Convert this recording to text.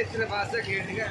इसलिए बात से खेल गया